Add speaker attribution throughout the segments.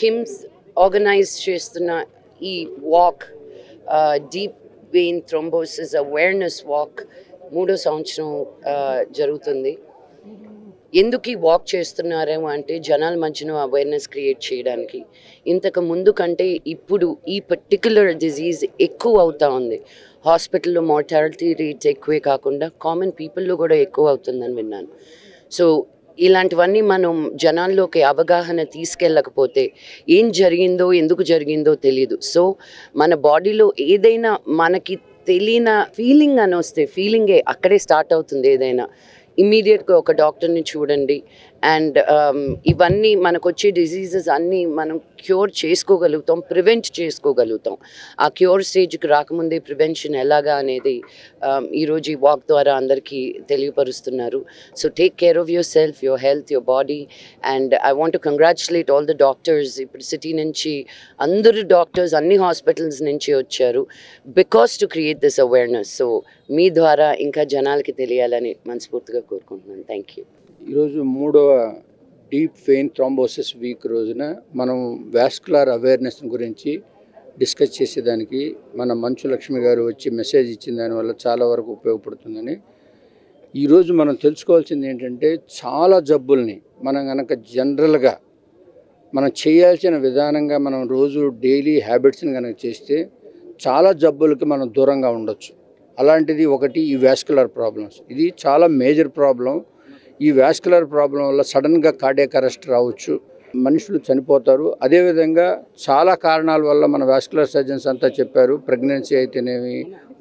Speaker 1: KIMS organise చేస్తున్న ఈ walk deep vein thrombosis awareness walk మూడో సంవత్సరం uh, జరుగుతుంది. ఎందుకు ఈ వాక్ చేస్తున్నారేమో అంటే జనాల మధ్యన అవేర్నెస్ క్రియేట్ చేయడానికి. ఇంతకు ముందు కంటే ఇప్పుడు ఈ పర్టికులర్ డిజీజ్ ఎక్కువ అవుతా ఉంది. హాస్పిటల్లో మార్టాలిటీ రేట్స్ ఎక్కువే కాకుండా కామన్ పీపుల్లో కూడా ఎక్కువ అవుతుందని విన్నాను. సో ఇలాంటివన్నీ మనం జనాల్లోకి అవగాహన తీసుకెళ్ళకపోతే ఏం జరిగిందో ఎందుకు జరిగిందో తెలియదు సో మన బాడీలో ఏదైనా మనకి తెలియన ఫీలింగ్ అని వస్తే ఫీలింగే అక్కడే స్టార్ట్ అవుతుంది ఏదైనా. ఇమ్మీడియట్గా ఒక డాక్టర్ని చూడండి అండ్ um, ఇవన్నీ మనకు వచ్చే డిసీజెస్ అన్నీ మనం క్యూర్ చేసుకోగలుగుతాం ప్రివెంట్ చేసుకోగలుగుతాం. ఆ క్యూర్ స్టేజ్కి రాకముందే ప్రివెన్షన్ ఎలాగా అనేది um, ఈరోజు ఈ వాక్ ద్వారా అందరికీ తెలియపరుస్తున్నారు. So take care of yourself your health your body and I want to congratulate all the doctors. ఇప్పుడు సిటీ నుంచి అందరు డాక్టర్స్ అన్ని హాస్పిటల్స్ నుంచి వచ్చారు because to create this awareness. So మీ ద్వారా ఇంకా జనాలకి తెలియాలని మనస్ఫూర్తిగా కోరుకుంటున్నాను. థ్యాంక్ యూ
Speaker 2: ఈరోజు మూడవ డీప్ ఫెయిన్ థ్రాంబోసిస్ వీక్ రోజున మనం వాస్కులార్ అవేర్నెస్ గురించి డిస్కస్ చేసేదానికి మన మంచు లక్ష్మి గారు వచ్చి మెసేజ్ ఇచ్చిన దానివల్ల చాలా వరకు ఉపయోగపడుతుందని. ఈరోజు మనం తెలుసుకోవాల్సింది ఏంటంటే చాలా జబ్బుల్ని మనం కనుక జనరల్గా మనం చేయాల్సిన విధానంగా మనం రోజు డైలీ హ్యాబిట్స్ని కనుక చేస్తే చాలా జబ్బులకి మనం దూరంగా ఉండొచ్చు. అలాంటిది ఒకటి ఈ వాస్కులర్ ప్రాబ్లమ్స్. ఇది చాలా మేజర్ ప్రాబ్లం. ఈ వాస్కులర్ ప్రాబ్లం వల్ల సడన్గా కార్డియాక్ అరెస్ట్ రావచ్చు. మనుషులు చనిపోతారు. అదేవిధంగా చాలా కారణాల వల్ల మన వాస్కులర్ సర్జన్స్ అంతా చెప్పారు. ప్రెగ్నెన్సీ అయితేనేమి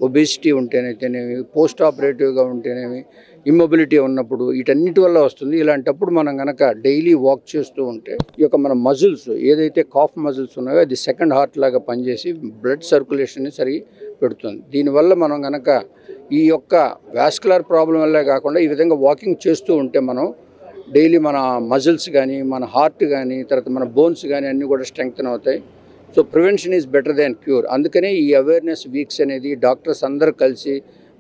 Speaker 2: ఒబేసిటీ ఉంటేనైతేనేమి పోస్ట్ ఆపరేటివ్గా ఉంటేనేమి ఇమ్మొబిలిటీ ఉన్నప్పుడు వీటన్నిటి వల్ల వస్తుంది. ఇలాంటప్పుడు మనం కనుక డైలీ వాక్ చేస్తూ ఉంటే ఈ యొక్క మన మజిల్స్ ఏదైతే కాఫ్ మజిల్స్ ఉన్నాయో అది సెకండ్ హార్ట్ లాగా పనిచేసి బ్లడ్ సర్క్యులేషన్ని సరి పెడుతుంది దీనివల్ల మనం కనుక ఈ యొక్క వాస్కులర్ ప్రాబ్లం వల్లే కాకుండా ఈ విధంగా వాకింగ్ చేస్తూ ఉంటే మనం డైలీ మన మజిల్స్ కానీ మన హార్ట్ కానీ తర్వాత మన బోన్స్ కానీ అన్నీ కూడా స్ట్రెంగ్తన్ అవుతాయి. So prevention is better than cure అందుకనే ఈ అవేర్నెస్ వీక్స్ అనేది డాక్టర్స్ అందరూ కలిసి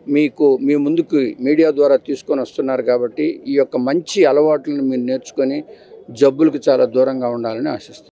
Speaker 2: మీకు మీ ముందుకు మీడియా ద్వారా తీసుకొని వస్తున్నారు కాబట్టి ఈ యొక్క మంచి అలవాట్లను మీరు నేర్చుకొని జబ్బులకు చాలా దూరంగా ఉండాలని ఆశిస్తున్నాను